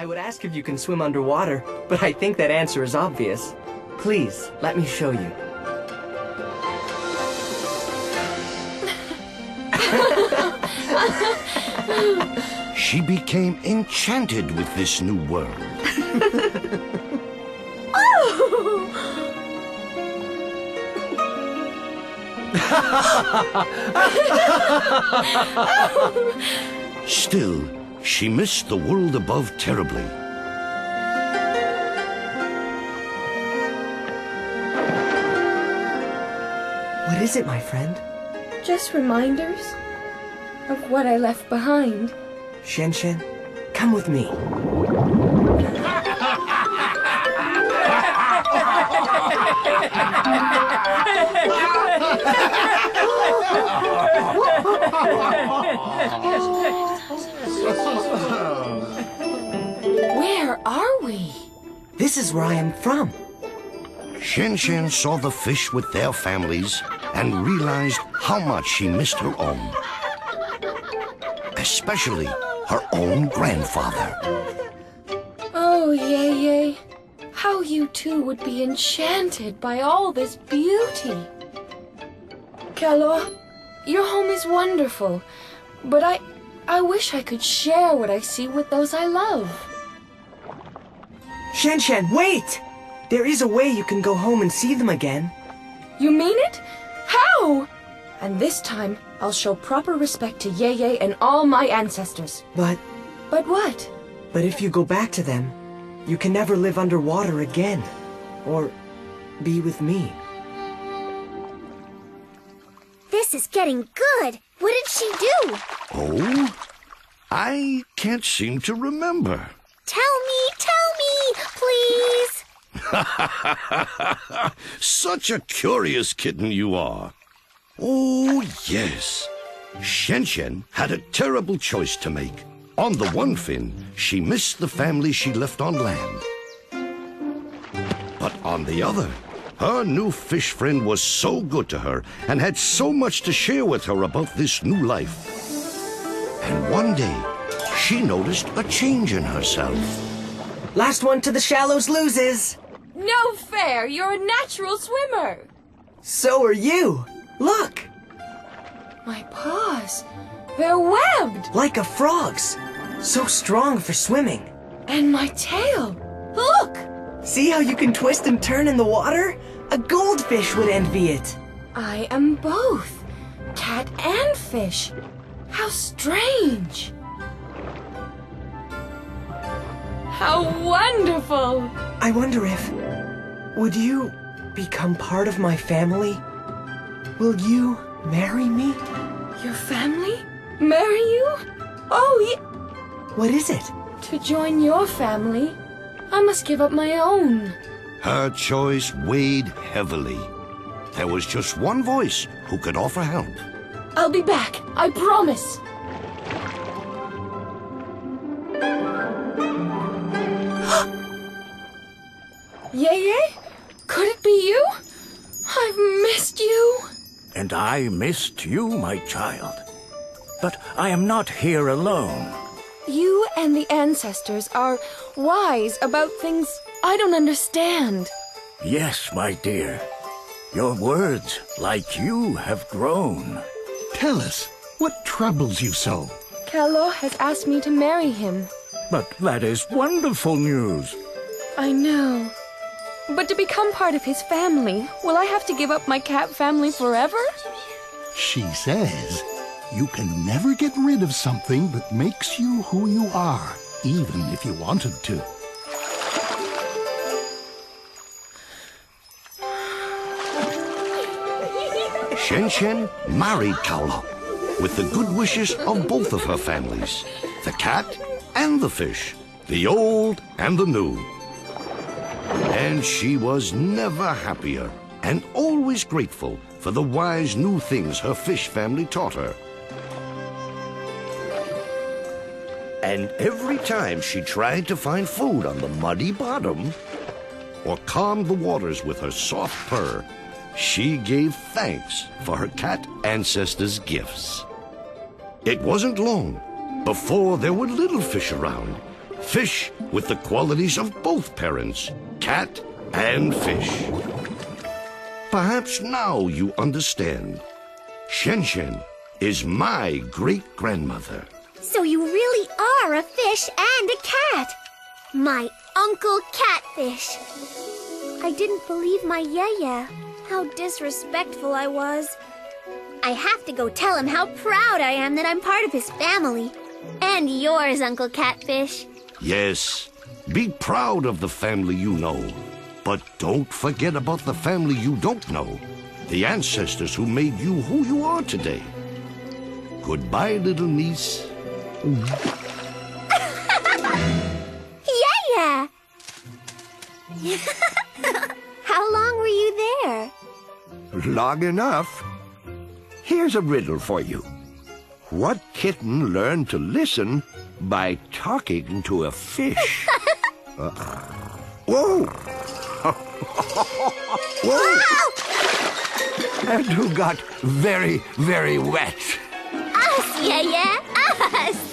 I would ask if you can swim underwater, but I think that answer is obvious. Please, let me show you. She became enchanted with this new world. Oh! Still, she missed the world above terribly. What is it, my friend? Just reminders of what I left behind. Shen Shen, come with me. This is where I am from. Shen Shen saw the fish with their families and realized how much she missed her own. Especially her own grandfather. Oh, Ye Ye. How you two would be enchanted by all this beauty. Kello, your home is wonderful, but I I wish I could share what I see with those I love. Shen Shen, wait! There is a way you can go home and see them again. You mean it? How? And this time, I'll show proper respect to Ye Ye and all my ancestors. But, But what? but if you go back to them, you can never live underwater again. Or be with me. This is getting good. What did she do? Oh? I can't seem to remember. Tell tell me, please. Such a curious kitten you are. Oh, yes. Shen Shen had a terrible choice to make. On the one fin, she missed the family she left on land. But on the other, her new fish friend was so good to her and had so much to share with her about this new life. And one day, she noticed a change in herself. Last one to the shallows loses. No fair! You're a natural swimmer! So are you. Look, My paws, they're webbed! like a frog's. So strong for swimming. And my tail, look! See how you can twist and turn in the water? A goldfish would envy it. I am both cat and fish. How strange! How wonderful! I wonder if. Would you become part of my family? Will you marry me? Your family? Marry you? Oh, yeah. What is it? To join your family, I must give up my own. Her choice weighed heavily. There was just one voice who could offer help. I'll be back, I promise. Yay, yay? Could it be you? I've missed you. And I missed you, my child. But I am not here alone. You and the ancestors are wise about things I don't understand. Yes, my dear. Your words, like you, have grown. Tell us, what troubles you so? Kello has asked me to marry him. But that is wonderful news. I know. But to become part of his family, will I have to give up my cat family forever? She says you can never get rid of something that makes you who you are, even if you wanted to. Shen Shen married Kaolo with the good wishes of both of her families the cat and the fish, the old and the new. And she was never happier and always grateful for the wise new things her fish family taught her. And every time she tried to find food on the muddy bottom, or calm the waters with her soft purr, she gave thanks for her cat ancestors' gifts. It wasn't long before there were little fish around, Fish with the qualities of both parents, cat and fish. Perhaps now you understand. Shen Shen is my great grandmother. So you really are a fish and a cat. My Uncle Catfish. I didn't believe my yeah How disrespectful I was. I have to go tell him how proud I am that I'm part of his family. And yours, Uncle Catfish. Yes, be proud of the family you know. But don't forget about the family you don't know. The ancestors who made you who you are today. Goodbye, little niece. yeah, yeah. How long were you there? Long enough. Here's a riddle for you. What kitten learned to listen by talking to a fish? uh, whoa! whoa! and who got very, very wet? Us, yeah, yeah, us!